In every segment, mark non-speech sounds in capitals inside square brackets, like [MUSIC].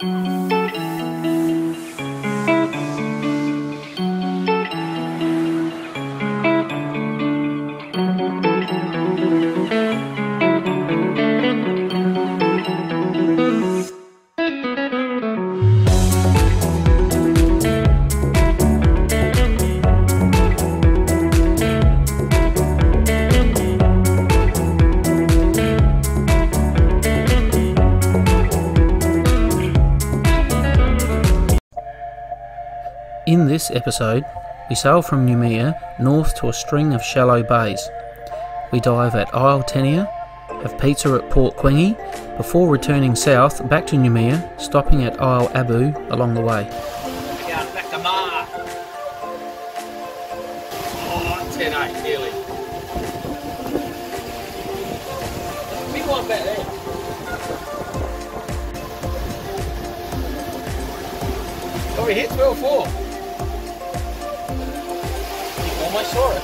In episode, we sail from Noumea north to a string of shallow bays. We dive at Isle Tenia, have pizza at Port Quenghi, before returning south back to Noumea, stopping at Isle Abu along the way. Oh, 10 8, nearly. Big one back there. Oh, we hit 12 4. Saw it.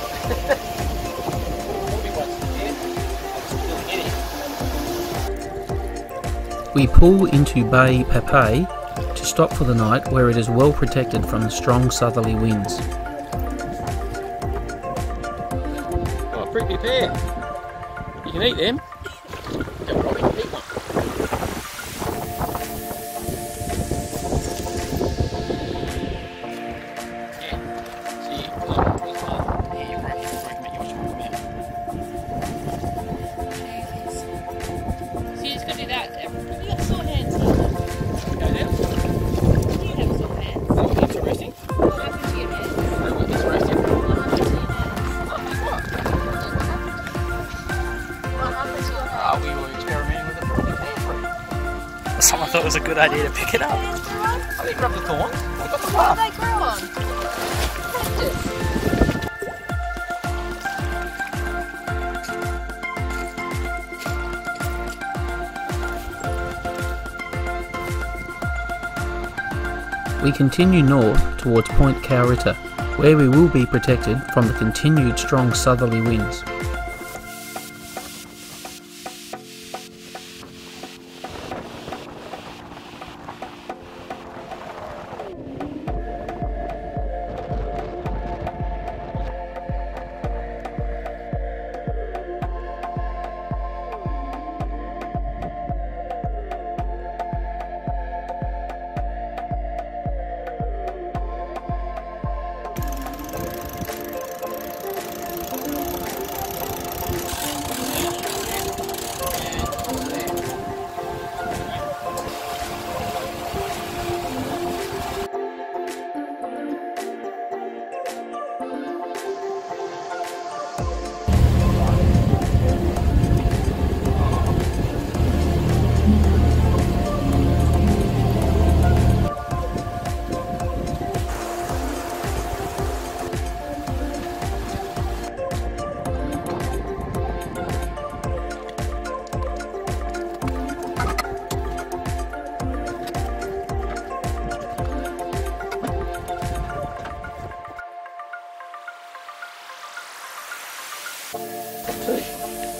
Big ones. [LAUGHS] Yeah. I'm still getting. We pull into Bay Pape to stop for the night where it is well protected from the strong southerly winds. Oh, prickly pear. You can eat them. It was a good idea to pick it up. I didn't grab the thorn. I got the What bark. they grow on? We continue north towards Point Caouritta, where we will be protected from the continued strong southerly winds.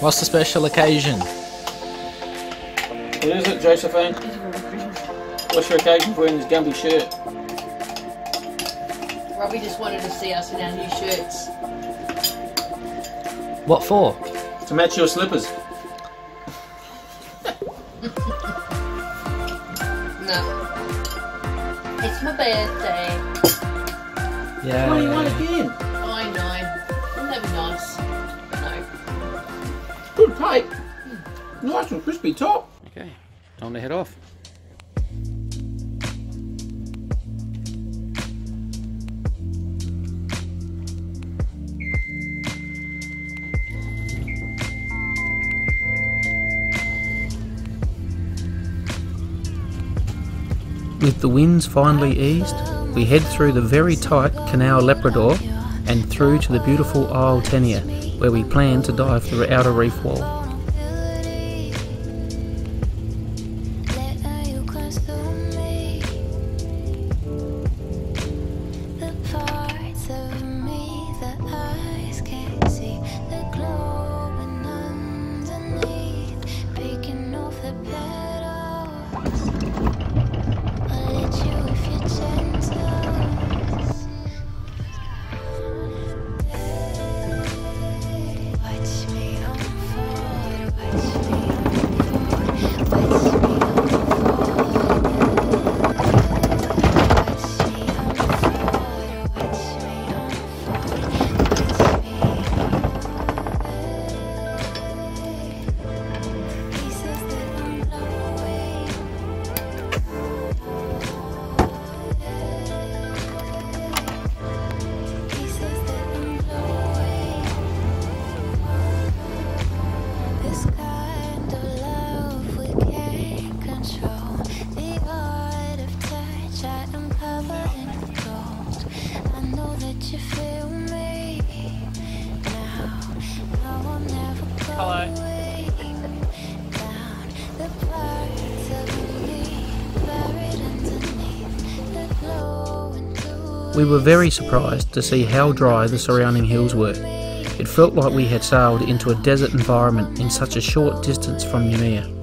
What's the special occasion? What is it, Josephine? What's your occasion for wearing this Gumby shirt? Robbie just wanted to see us in our new shirts. What for? To match your slippers. No. Hmm. Nice and crispy top. Okay, time to head off. With the winds finally eased, we head through the very tight Canal Lepredour and through to the beautiful Isle Tenia, where we plan to dive through the outer reef wall. We were very surprised to see how dry the surrounding hills were. It felt like we had sailed into a desert environment in such a short distance from Noumea.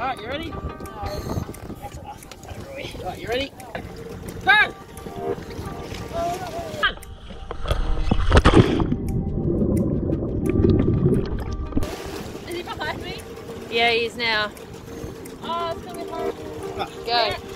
Alright, you ready? Alright, you ready? Go! Is he behind me? Yeah, he is now. Oh, it's coming home. Go. Good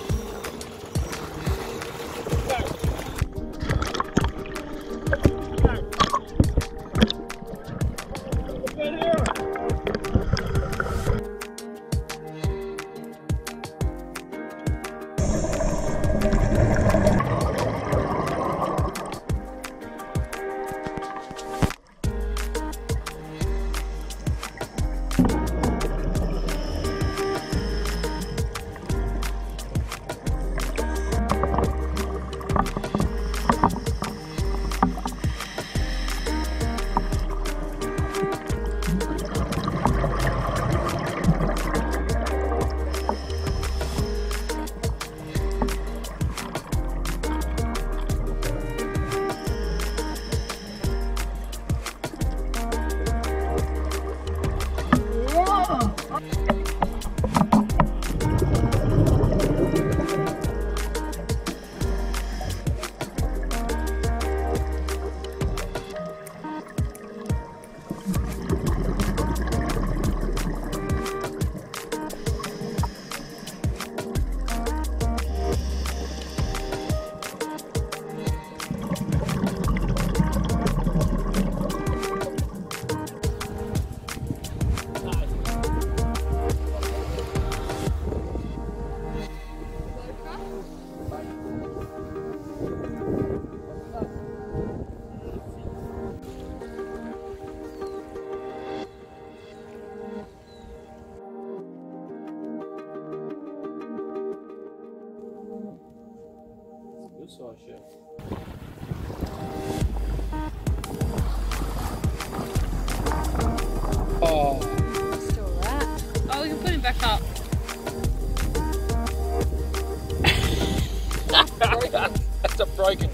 a bit.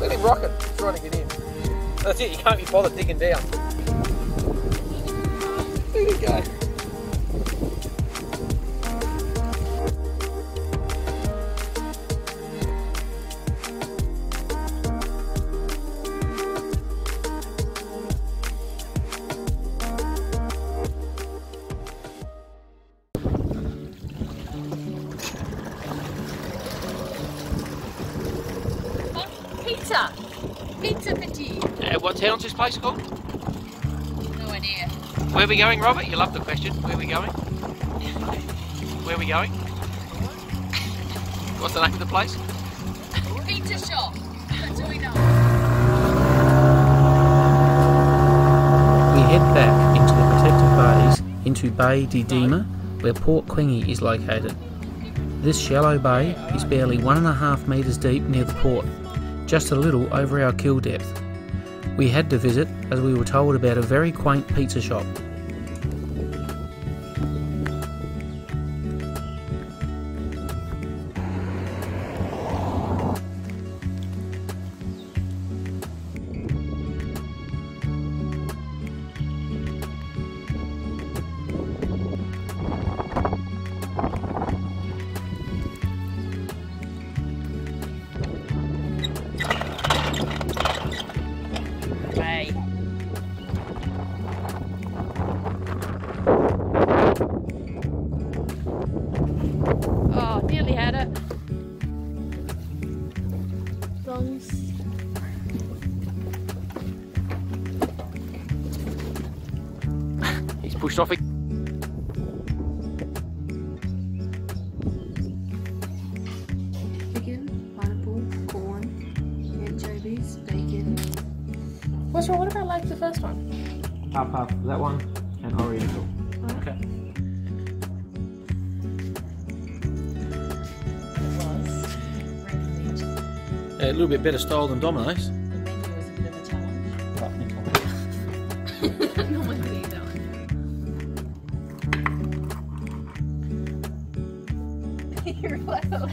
Let him rock it. He's trying to get in. That's it. You can't be bothered digging down. There you go. Pizza. Pizza petit. Uh, what town's this place called? No idea. Where are we going, Robert? You love the question. Where are we going? Where are we going? What's the name of the place? Pizza shop. That's all we know. We head back into the protected bays into Bay de Deama, where Port Quenghi is located. This shallow bay is barely one and a half metres deep near the port, just a little over our keel depth. We had to visit as we were told about a very quaint pizza shop. Nearly had it. Lungs. He's pushed off it. chicken, pineapple, corn, anchovies, bacon. What's wrong? What about like the first one? Half half, that one, a little bit better style than Domino's. [LAUGHS] no one could eat that one. [LAUGHS] You're like, oh,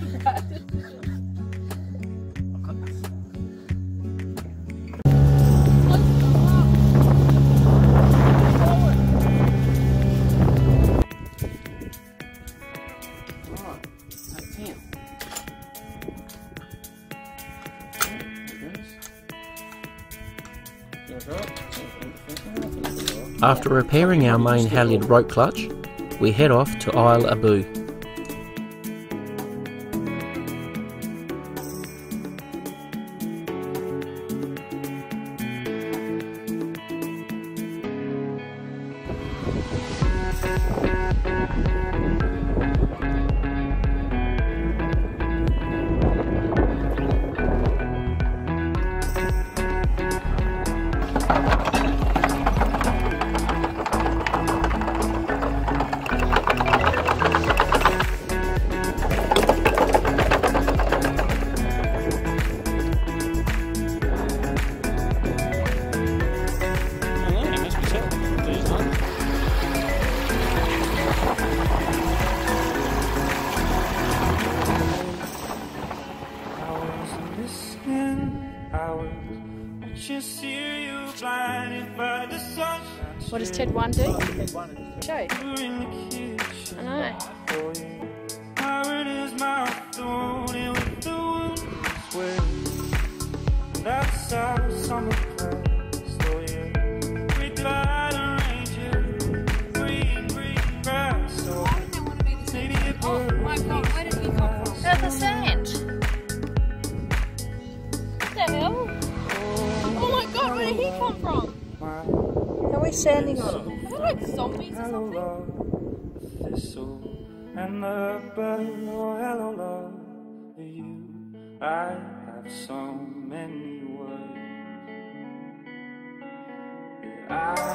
After repairing our main halyard rope clutch, we head off to Isle Abu. Standing on him? Are they like zombies or something? love, thistle and the bud. Oh, hello love, you. I have so many words. I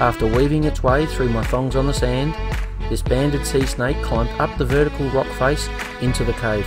After weaving its way through my thongs on the sand, this banded sea snake climbed up the vertical rock face into the cave.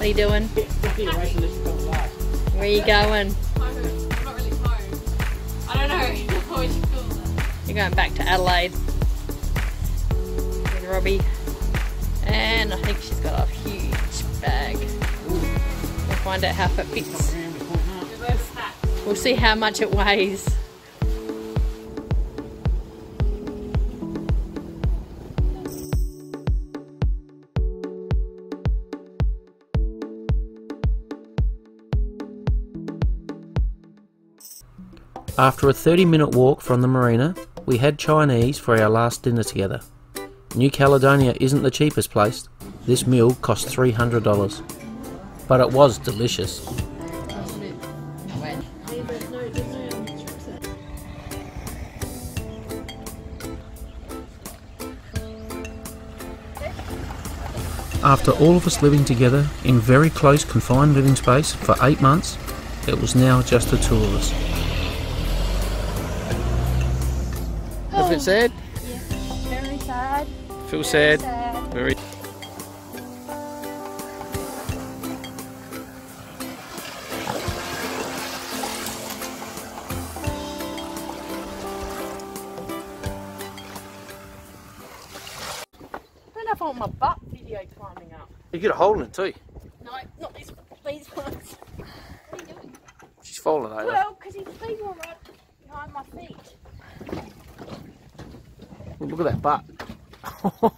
What are you doing? Where are you going? You're going back to Adelaide with Robbie. And I think she's got a huge bag. We'll find out how it fits. We'll see how much it weighs. After a 30 minute walk from the marina, we had Chinese for our last dinner together. New Caledonia isn't the cheapest place. This meal cost $300. But it was delicious. After all of us living together in very close confined living space for eight months, it was now just the two of us. Does it oh. sad? Very sad. Feel sad? Sad. Very. I don't know if my butt video climbing up. You get a hole in it too. No, not these, these ones. What are you doing? She's falling over. Well, because his feet were right behind my feet. Look at that butt.